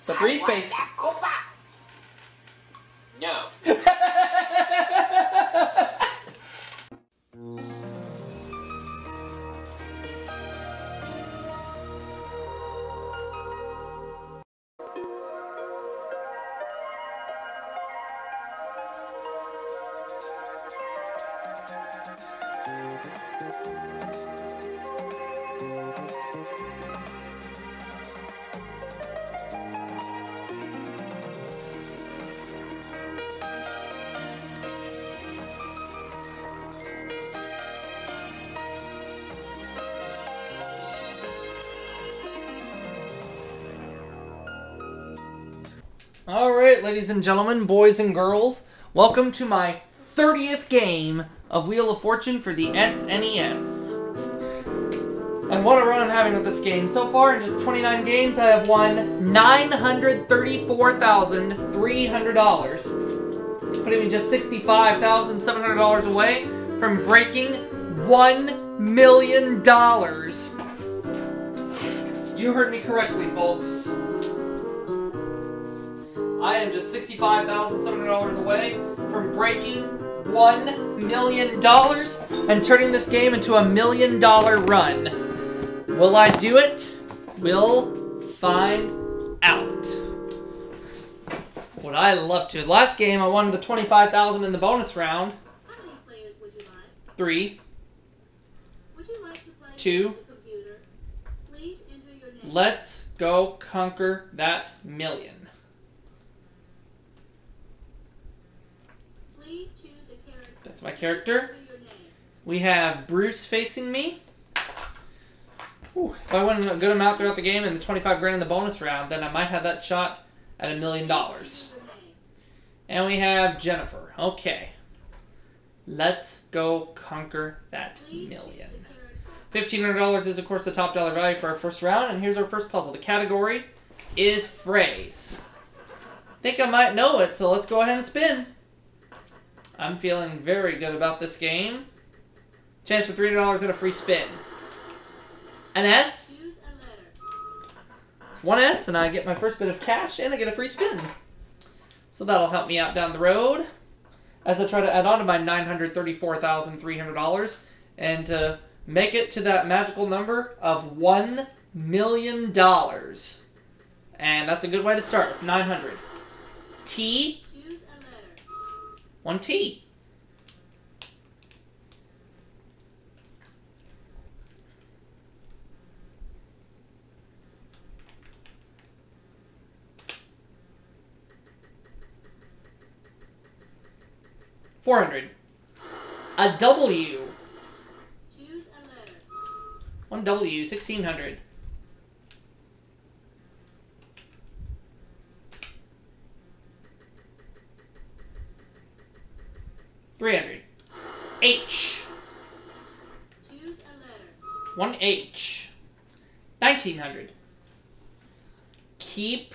So three space. No. All right, ladies and gentlemen, boys and girls, welcome to my 30th game of Wheel of Fortune for the SNES. And what a run I'm having with this game. So far, in just 29 games, I have won $934,300. Putting me just $65,700 away from breaking $1 million. You heard me correctly, folks. I am just $65,700 away from breaking $1 million and turning this game into a million dollar run. Will I do it? We'll find out. Would I love to? Last game I won the 25000 in the bonus round. How many players would you like? Three. Would you like to play Two. the computer? Please enter your name. Let's go conquer that million. Please choose a character. That's my character. We have Bruce facing me. Whew, if I win a good amount throughout the game and the 25 grand in the bonus round, then I might have that shot at a million dollars. And we have Jennifer. Okay. Let's go conquer that million. choose a character. $1,500 is, of course, the top dollar value for our first round, and here's our first puzzle. The category is phrase. I Think I might know it, so let's go ahead and spin. I'm feeling very good about this game. Chance for $300 and a free spin. An S, one S, and I get my first bit of cash, and I get a free spin. So that'll help me out down the road as I try to add on to my $934,300 and to make it to that magical number of $1 million. And that's a good way to start, 900. T. one T. Four hundred. A W. Choose a letter. One W, sixteen hundred. Three hundred. H. Choose a letter. One H. Nineteen hundred. Keep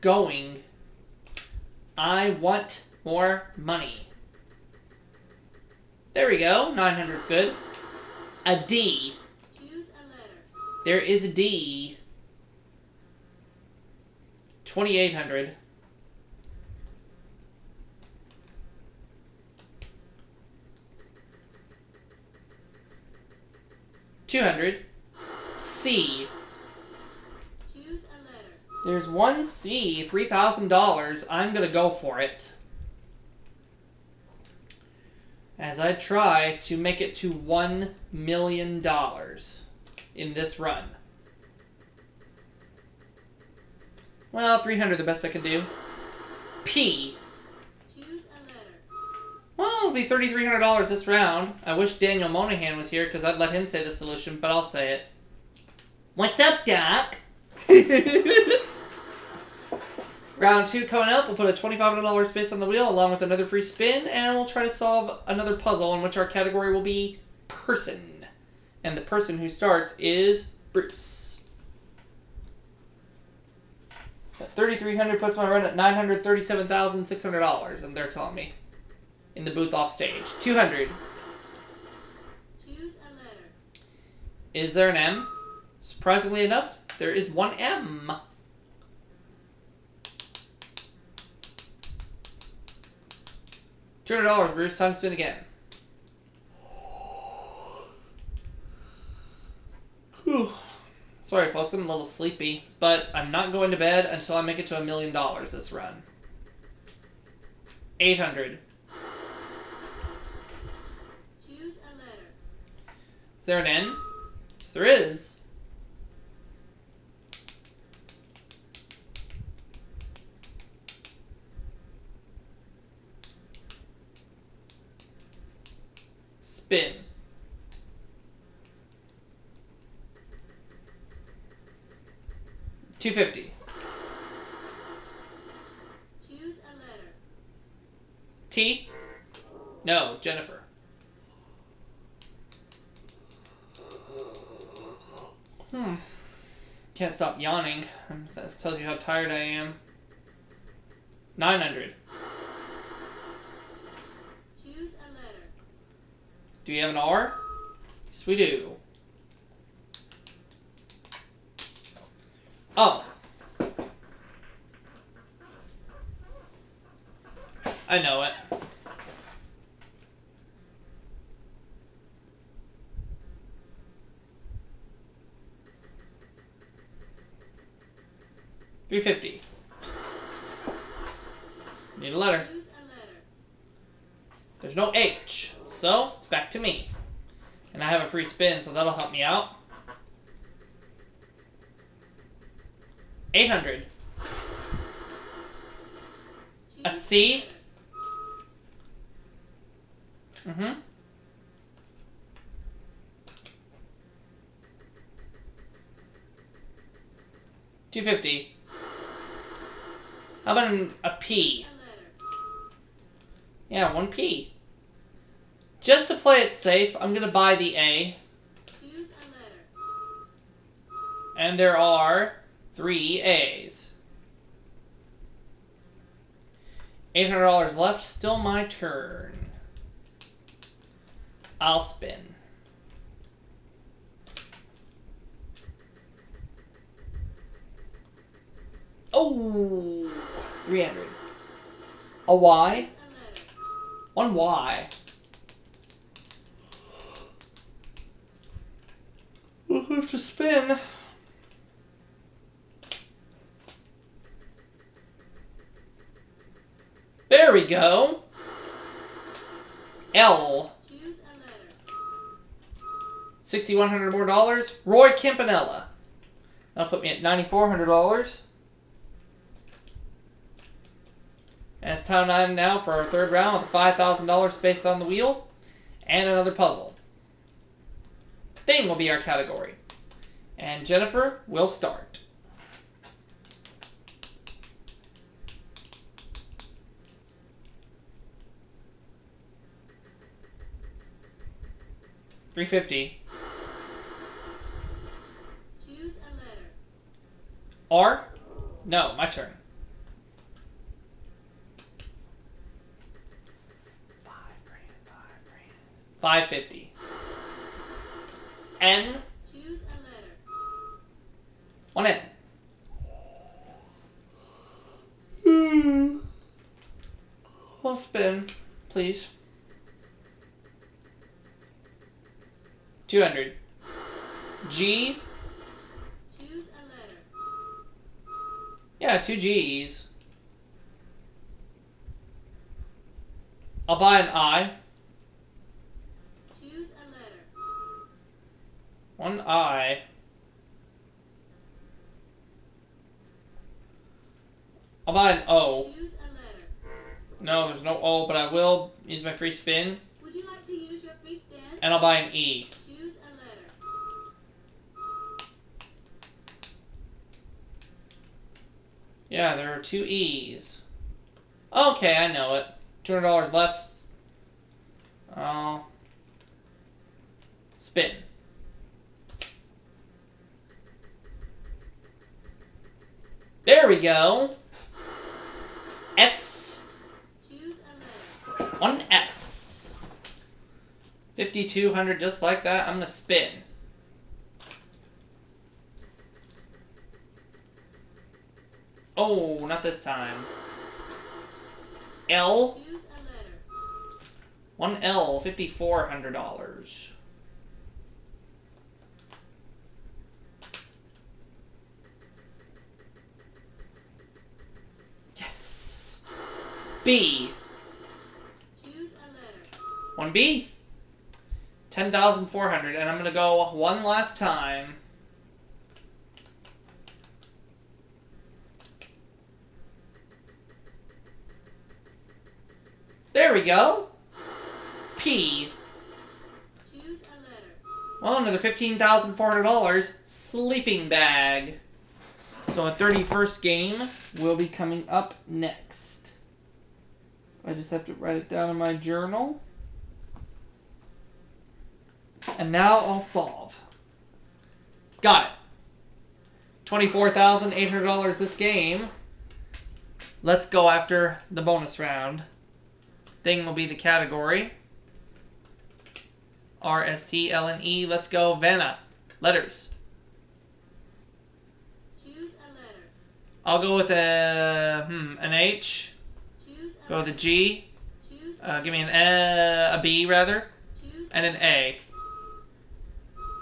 going. I want more money. There we go. Nine hundred's good. A D. There is a D. 2800. Two hundred. C. There's one C, three thousand dollars. I'm gonna go for it. As I try to make it to one million dollars in this run. Well, 300 the best I can do. P. Choose a letter. Well, it'll be $3,300 this round. I wish Daniel Monahan was here because I'd let him say the solution, but I'll say it. What's up, Doc? round two coming up. We'll put a $2,500 space on the wheel along with another free spin, and we'll try to solve another puzzle in which our category will be person. And the person who starts is Bruce. That 3300 puts my run at $937,600, and they're telling me in the booth off stage. 200. Is there an M? Surprisingly enough, there is one M. Two hundred dollars, Bruce. Time to spin again. Whew. Sorry, folks. I'm a little sleepy, but I'm not going to bed until I make it to a million dollars this run. Eight hundred. Is there an N? Yes, there is. Spin. Two fifty. Choose a letter. T. No, Jennifer. Hmm. Can't stop yawning. That tells you how tired I am. 900. Choose a letter. Do we have an R? Yes, we do. Oh. I know it. Three fifty. Need a letter. There's no H, so it's back to me. And I have a free spin, so that'll help me out. 800. A C? Mm-hmm. Two fifty. How about an, a P? Yeah, one P. Just to play it safe, I'm gonna buy the A. And there are three A's. $800 left, still my turn. I'll spin. Oh, 300. A Y? One Y. We'll have to spin. There we go. L. 6,100 more dollars. Roy Campanella. That'll put me at $9,400. Time I'm now for our third round with $5,000 space on the wheel and another puzzle. Thing will be our category. And Jennifer will start. Three fifty. Choose a letter. R? No, my turn. 550. N. One N. Hmm. Well, spin, please. 200. G. Yeah, two G's. I'll buy an I. One I. I'll buy an O. Choose a letter. No, there's no O, but I will use my free spin. Would you like to use your free stand? And I'll buy an E. Choose a letter. Yeah, there are two E's. Okay, I know it. $200 left. I'll spin. There we go. S. One S. 5200 just like that. I'm going to spin. Oh, not this time. L. One L, $5,400. B. One B. Ten thousand four hundred, and I'm gonna go one last time. There we go. P. Well, another fifteen thousand four hundred dollars. Sleeping bag. So a thirty-first game will be coming up next. I just have to write it down in my journal. And now I'll solve. Got it. Twenty-four thousand eight hundred dollars this game. Let's go after the bonus round. Thing will be the category. R S T L N E. Let's go, Vanna. Letters. Choose a letter. I'll go with a hmm, an H. A Go with a. G. Uh, give me an uh, a B rather, and an A.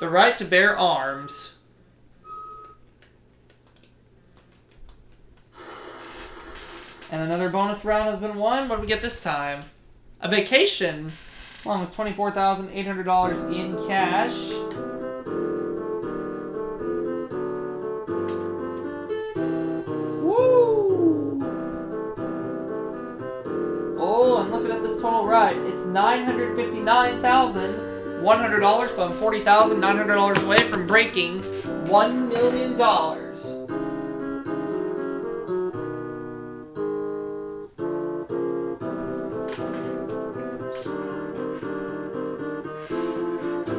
The right to bear arms. And another bonus round has been won. What do we get this time? A vacation, along with twenty-four thousand eight hundred dollars in cash. $959,100, so I'm $40,900 away from breaking $1 million.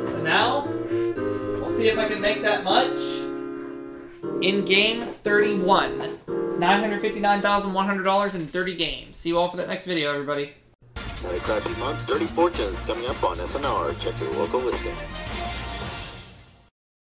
So now, we'll see if I can make that much in game 31. $959,100 in 30 games. See you all for that next video, everybody. Crappy month, Dirty Fortunes coming up on SNR. Check your local listing.